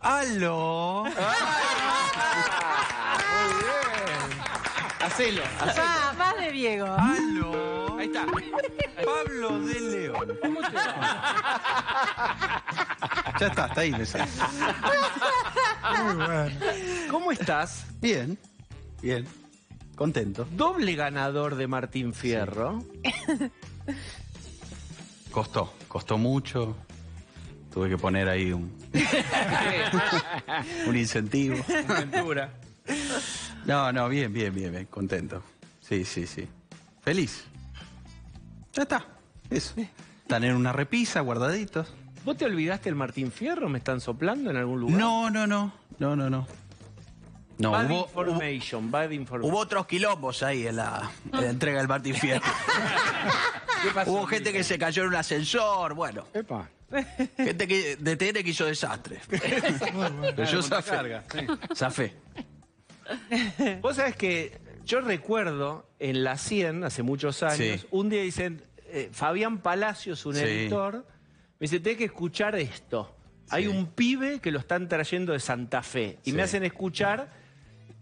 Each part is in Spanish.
¡Aló! Hacelo, hacelo. Ah, más de Diego. ¡Aló! Ahí está. Pablo de León. ¿Cómo te va? Ya está, está ahí, Lesa. Muy bueno. ¿Cómo estás? Bien, bien. Contento. Doble ganador de Martín Fierro. Costó, costó mucho. Tuve que poner ahí un, un incentivo. Ventura. No, no, bien, bien, bien, bien. Contento. Sí, sí, sí. Feliz. Ya está. Eso. Están en una repisa, guardaditos. ¿Vos te olvidaste el Martín Fierro? ¿Me están soplando en algún lugar? No, no, no. No, no, no. No, Bad hubo, hubo, information, bad information. hubo otros quilombos ahí en la, en la entrega del Martín Fierro. ¿Qué pasó? Hubo gente que se cayó en un ascensor, bueno. Epa. Gente que de TN que hizo desastre. Pero yo zafé. Zafé. Vos sabés que yo recuerdo en la 100, hace muchos años, Sí. un día dicen, eh, Fabián Palacios, un Sí. editor, me dice, tenés que escuchar esto. Hay Sí. un pibe que lo están trayendo de Santa Fe. Y me hacen escuchar,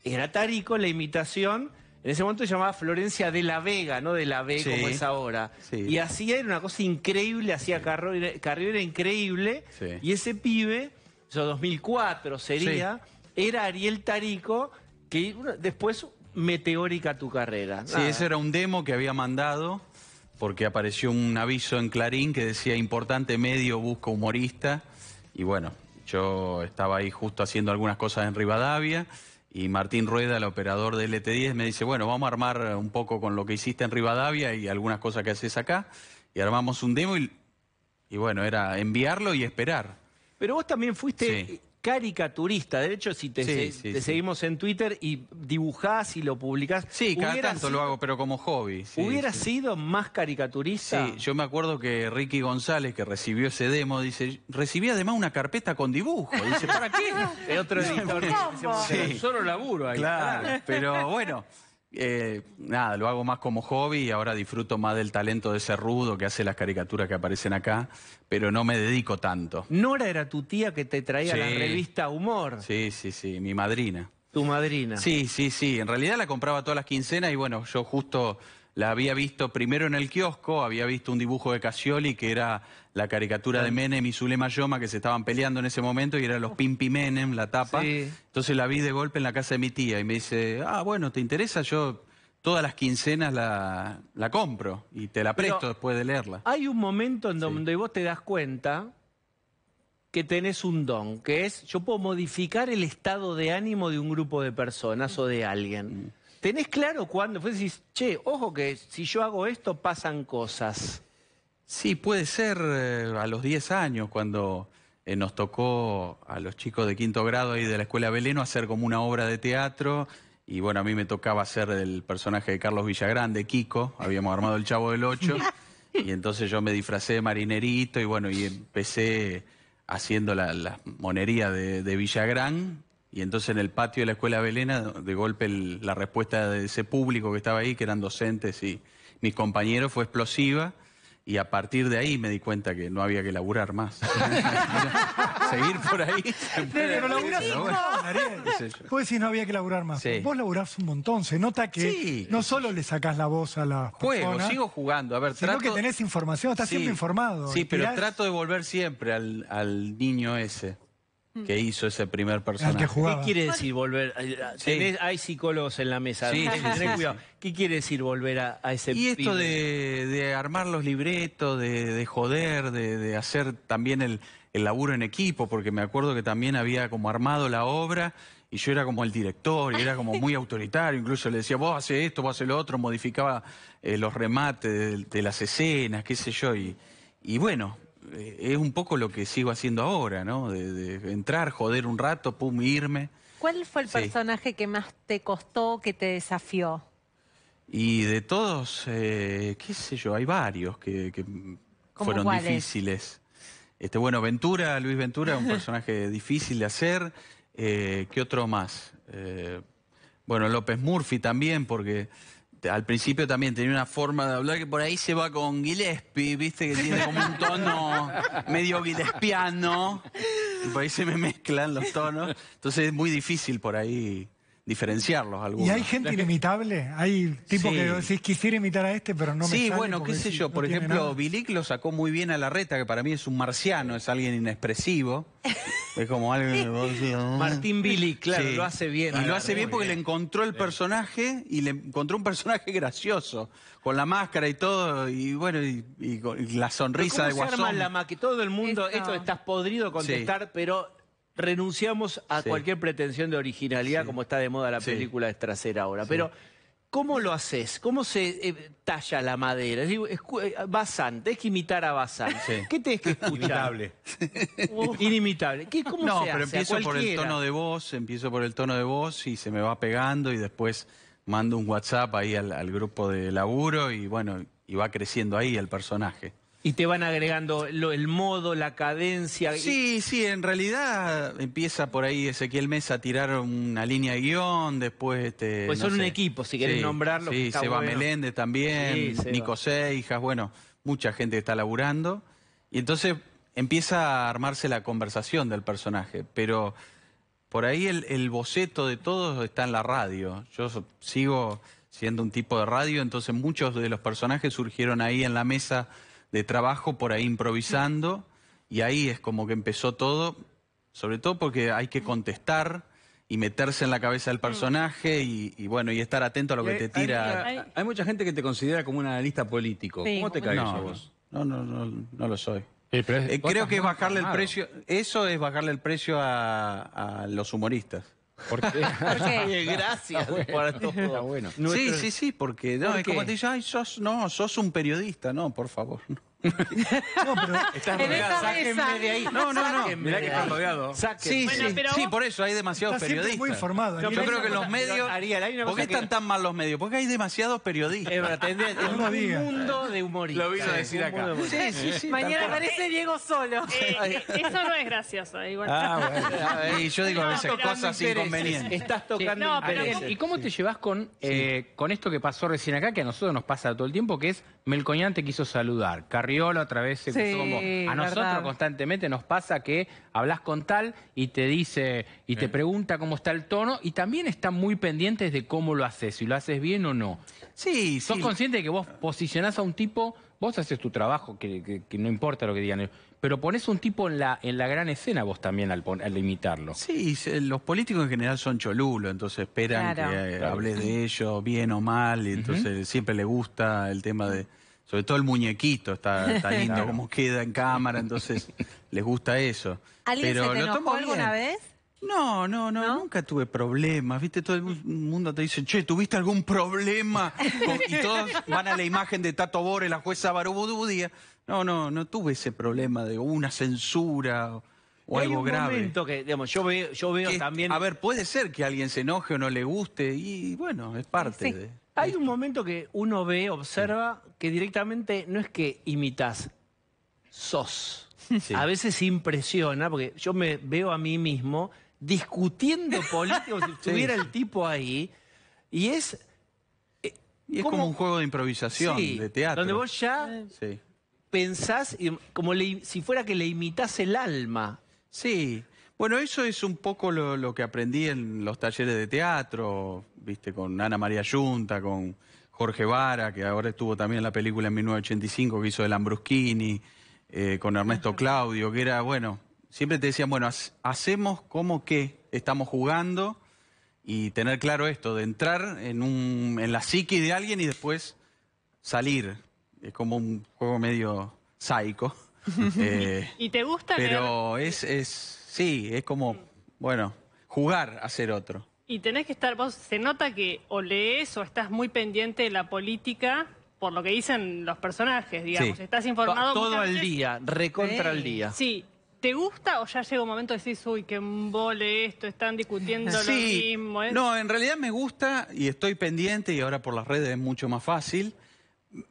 era Tarico, la imitación. En ese momento se llamaba Florencia de la Vega, no de la B Sí. como es ahora. Sí. Y hacía, era una cosa increíble, hacía carrera, carrera increíble. Sí. Y ese pibe, eso 2004 sería, era Ariel Tarico, que después meteórica tu carrera. Sí, ese era un demo que había mandado porque apareció un aviso en Clarín que decía importante medio busca humorista y bueno, yo estaba ahí justo haciendo algunas cosas en Rivadavia y Martín Rueda, el operador de LT10, me dice, bueno, vamos a armar un poco con lo que hiciste en Rivadavia y algunas cosas que haces acá y armamos un demo y, y bueno, era enviarlo y esperar. Pero vos también fuiste Sí. Caricaturista. De hecho, si te, Sí, se- sí, te sí. seguimos en Twitter y dibujás y lo publicás. Sí, cada ¿hubiera tanto sido- lo hago, pero como hobby. sí, ¿Hubiera sí. sido más caricaturista? Sí, yo me acuerdo que Ricky González, que recibió ese demo, dice, recibí además una carpeta con dibujo. Dice, ¿para qué? Es otro editor. que dice, Sí. Solo laburo ahí. Claro, pero bueno, eh, nada, lo hago más como hobby y ahora disfruto más del talento de ese rudo que hace las caricaturas que aparecen acá, pero no me dedico tanto. Nora era tu tía que te traía Sí. la revista Humor, Sí, sí, sí, mi madrina. tu madrina. Sí, sí, sí, en realidad la compraba todas las quincenas y bueno, yo justo la había visto primero en el kiosco, había visto un dibujo de Casioli que era la caricatura de Menem y Zulema Yoma que se estaban peleando en ese momento y eran los Pimpi Menem, la tapa. Sí. Entonces la vi de golpe en la casa de mi tía y me dice, ah, bueno, ¿te interesa? Yo todas las quincenas la, la compro y te la Pero- presto después de leerla. Hay un momento en donde vos te das cuenta que tenés un don, que es, yo puedo modificar el estado de ánimo de un grupo de personas o de Mm. ¿Tenés claro cuándo? Vos decís, che, ojo que si yo hago esto pasan cosas. Sí, puede ser eh, a los 10 años, cuando eh, nos tocó a los chicos de quinto grado ahí de la Escuela Beleno hacer como una obra de teatro. Y bueno, a mí me tocaba hacer el personaje de Carlos Villagrán, de Kiko. Habíamos armado el Chavo del Ocho. y entonces yo me disfracé de marinerito y bueno, y empecé haciendo la, la monería de, de Villagrán. Y entonces en el patio de la Escuela Belena, de golpe el- la respuesta de ese público que estaba ahí, que eran docentes y mis compañeros, fue explosiva. Y a partir de ahí me di cuenta que no había que laburar más. Seguir por ahí. se puede, Pero laburás un bueno. Vos decís no había que laburar más. Sí. Vos laburás un montón. Se nota que Sí. no solo le sacás la voz a la Juego, persona, sigo jugando. A ver, sino trato... que tenés información, estás Sí, siempre informado. Sí, pero tirás trato de volver siempre al, al niño ese que hizo ese primer personaje. que ¿Qué quiere decir volver? Sí. tenés- hay psicólogos en la mesa. Sí, tenés- sí, tenés sí, cuidado. ¿Qué quiere decir volver a, a ese Y esto de, de armar los libretos, de, de joder, de, de hacer también el, el laburo en equipo, porque me acuerdo que también había como armado la obra y yo era como el director y era como muy autoritario, incluso le decía, vos haces esto, vos haces lo otro, modificaba eh, los remates de, de las escenas, qué sé yo, y, y bueno, es un poco lo que sigo haciendo ahora, ¿no? De, de entrar, joder un rato, pum, irme. ¿Cuál fue el Sí. personaje que más te costó, que te desafió? Y de todos, eh, qué sé yo, hay varios que, que fueron cuáles? difíciles. Este, bueno, Ventura, Luis Ventura, un personaje difícil de hacer. Eh, ¿Qué otro más? Eh, bueno, López Murphy también, porque al principio también tenía una forma de hablar que por ahí se va con Gillespie, viste, que tiene como un tono medio guilespiano. y por ahí se me mezclan los tonos. Entonces es muy difícil por ahí diferenciarlos algunos. ¿Y hay gente inimitable? Hay tipo Sí. que decís, quisiera imitar a este, pero no me sí, sale bueno, qué sé yo. no Por ejemplo, nada. Bilic lo sacó muy bien a la reta, que para mí es un marciano, es alguien inexpresivo. es como algo... Martín Billy, claro, Sí. lo hace bien. Y lo hace bien porque le encontró el personaje y le encontró un personaje gracioso, con la máscara y todo, y bueno, y, y la sonrisa ¿Cómo de se arma Guasón. la ma- que todo el mundo, esto estás podrido contestar, pero renunciamos a Sí. cualquier pretensión de originalidad, como está de moda la Sí. película trasera ahora. Pero, ¿cómo lo haces? ¿Cómo se eh, talla la madera? Es escu- eh, Bazán, tenés que imitar a Bazán. Sí. ¿Qué tenés que escuchar? Inimitable. Inimitable. ¿Qué, ¿Cómo No, se pero hace? Empiezo por el tono de voz, empiezo por el tono de voz y se me va pegando y después mando un WhatsApp ahí al, al grupo de laburo y bueno, y va creciendo ahí el personaje. Y te van agregando lo- el modo, la cadencia. Sí, sí, en realidad empieza por ahí Ezequiel Mesa a tirar una línea de guion, después... Este, Pues no son un equipo, si querés nombrarlo, que Sí, está Seba bueno. Meléndez también, Sí. Nico Seijas, bueno, mucha gente que está laburando. Y entonces empieza a armarse la conversación del personaje, pero por ahí el, el boceto de todos está en la radio. Yo sigo siendo un tipo de radio, entonces muchos de los personajes surgieron ahí en la mesa de trabajo, por ahí improvisando, y ahí es como que empezó todo, sobre todo porque hay que contestar y meterse en la cabeza del personaje y, y bueno, y estar atento a lo que Hay- te tira. Hay, mucha- hay mucha gente que te considera como un analista político. Sí, ¿Cómo te como- cae No, a vos? no, no, no, no lo soy. Sí, pero es- Eh, creo que es bajarle el precio, eso es bajarle el precio a, a los humoristas. ¿Por qué? ¿Por qué? Oye, Gracias por todo. Está bueno. Sí, Nuestro- sí, sí, porque no, ¿Por es como te dicen, ay, sos, no, sos un periodista, no, por favor. No, pero Estás En rodeado. esa Sáquenme mesa. de ahí. No, no, no. Sáquenme Mirá que estás rodeado. Sáquenme. Sí, Bueno, sí, pero sí, vos- por eso hay demasiados está siempre periodistas. muy informado. Yo Ariel. creo que los medios... Ariel, hay una ¿Por qué cosa que- están tan mal los medios? Porque hay demasiados periodistas. Es verdad, tendría- es lo un digas. mundo de humoristas. Lo vino a decir un acá. mundo de humoristas. Sí, sí, sí. Mañana tal cual. aparece Diego solo. Eh, eh, eso no es gracioso, igual. Ah, bueno. Y yo digo a No, veces pero cosas Intereses. inconvenientes. Estás tocando No, pero intereses. ¿cómo- ¿Y cómo te llevas con, eh, con esto que pasó recién acá, que a nosotros nos pasa todo el tiempo, que es Melcoñán te quiso saludar, Otra vez se Sí, puso como... A nosotros verdad. constantemente nos pasa que hablas con tal y te dice, y te pregunta cómo está el tono, y también están muy pendientes de cómo lo haces, si lo haces bien o no. Sí, ¿Sos sí. consciente de que vos posicionás a un tipo, vos haces tu trabajo, que, que- que no importa lo que digan, pero pones un tipo en la, en la gran escena vos también al, pon- al imitarlo? Sí, los políticos en general son cholulos, entonces esperan Claro. que eh, Claro. hables de ellos bien o mal, y entonces siempre les gusta el tema de, sobre todo el muñequito, está, está lindo Claro. cómo queda en cámara, entonces les gusta eso. ¿Alguien Pero se te lo enojó alguna vez? No, no, no, ¿No? nunca tuve problemas, ¿viste? Todo el mundo te dice, che, ¿tuviste algún problema? Y todos van a la imagen de Tato Bore, la jueza Barubududia. No, no, no tuve ese problema de una censura o, o Hay algo un grave. momento que, digamos, yo veo, yo veo Que, también... A ver, puede ser que alguien se enoje o no le guste y bueno, es parte Sí. de... Hay un momento que uno ve, observa, que directamente no es que imitas, sos. Sí. A veces impresiona, porque yo me veo a mí mismo discutiendo políticos, si estuviera el tipo ahí, y es... Y es como un juego de improvisación, sí, de teatro. Donde vos ya pensás y- como le- si fuera que le imitas el alma. Sí, bueno, eso es un poco lo, lo que aprendí en los talleres de teatro, viste, con Ana María Yunta, con Jorge Vara, que ahora estuvo también en la película en 1985 que hizo de Lambruschini, eh, con Ernesto Claudio, que era, bueno, siempre te decían, bueno, ha- hacemos como que estamos jugando y tener claro esto, de entrar en, un, en la psique de alguien y después salir. Es como un juego medio psycho. Eh, ¿Y te gusta leer? pero es, es, sí, es como, bueno, jugar a ser otro. Y tenés que estar, vos se nota que o lees o estás muy pendiente de la política por lo que dicen los personajes, digamos. Sí. Estás informado Todo veces. día, recontra al día. Sí. ¿Te gusta o ya llega un momento de decir, uy, qué embole esto, están discutiendo lo mismo? ¿eh?" no, en realidad me gusta y estoy pendiente y ahora por las redes es mucho más fácil.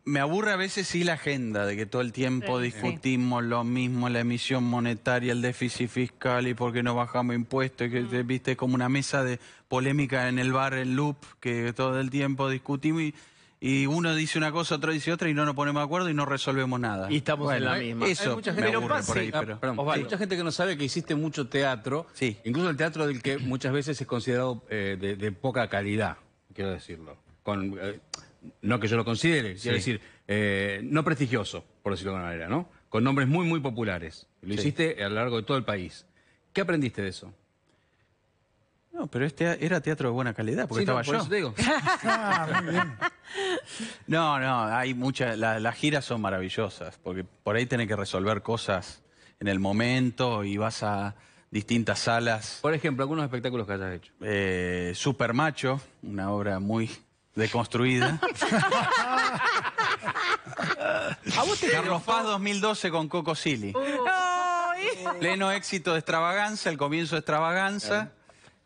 Me aburre a veces sí la agenda de que todo el tiempo Sí. discutimos lo mismo, la emisión monetaria, el déficit fiscal y por qué no bajamos impuestos, y que te- viste como una mesa de polémica en el bar, el loop, que todo el tiempo discutimos y, y uno dice una cosa, otro dice otra y no nos ponemos de acuerdo y no resolvemos nada. Y estamos en la misma. Eso Hay mucha me gente- aburre Pero por ahí, pero... Ah, perdón, Osvaldo. hay mucha gente que no sabe que hiciste mucho teatro, Sí. incluso el teatro del que muchas veces es considerado eh, de, de poca calidad, quiero decirlo. Con, eh, no que yo lo considere, quiero decir, eh, no prestigioso, por decirlo de alguna manera, ¿no? Con nombres muy, muy populares. Lo Sí. hiciste a lo largo de todo el país. ¿Qué aprendiste de eso? No, pero este era teatro de buena calidad, porque Sí, no, estaba por yo. eso te digo. Ah, muy bien. No, no, hay muchas, la- las giras son maravillosas, porque por ahí tenés que resolver cosas en el momento y vas a distintas salas. Por ejemplo, algunos espectáculos que hayas hecho. Eh, Super Macho, una obra muy deconstruida. ¿A vos te Carlos Paz 2012 con Coco Silly. Pleno éxito de extravaganza, el comienzo de extravaganza,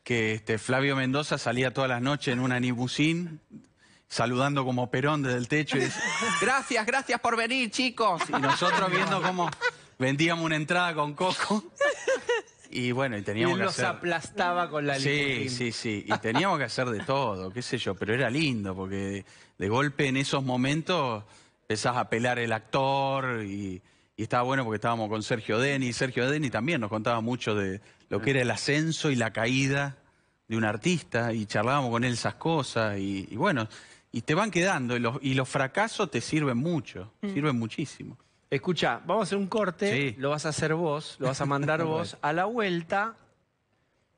que este, Flavio Mendoza salía todas las noches en una limusín saludando como Perón desde el techo y decía, gracias, gracias por venir, chicos. Y nosotros viendo cómo vendíamos una entrada con Coco. Y bueno, y Y teníamos él que los hacer... aplastaba con la Sí, limusina. sí, sí. Y teníamos que hacer de todo, qué sé yo, pero era lindo, porque de, de golpe en esos momentos empezás a pelar el actor y, y estaba bueno porque estábamos con Sergio Deni. Sergio Deni también nos contaba mucho de lo que era el ascenso y la caída de un artista y charlábamos con él esas cosas y, y bueno, y te van quedando y los, y los fracasos te sirven mucho, sirven muchísimo. Escucha, vamos a hacer un corte, Sí. lo vas a hacer vos, lo vas a mandar vos. A la vuelta,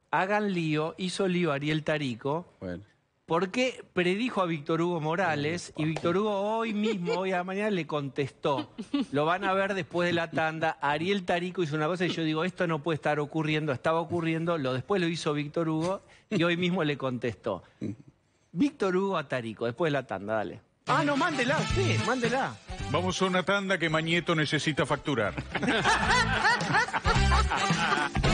hagan lío, hizo lío Ariel Tarico, Bueno. porque predijo a Víctor Hugo Morales y Víctor Hugo hoy mismo, hoy a la mañana, le contestó. Lo van a ver después de la tanda. Ariel Tarico hizo una cosa y yo digo, esto no puede estar ocurriendo, estaba ocurriendo, lo después lo hizo Víctor Hugo y hoy mismo le contestó. Víctor Hugo a Tarico, después de la tanda, dale. Ah, no, mándela, sí, mándela. Vamos a una tanda que Mañeto necesita facturar.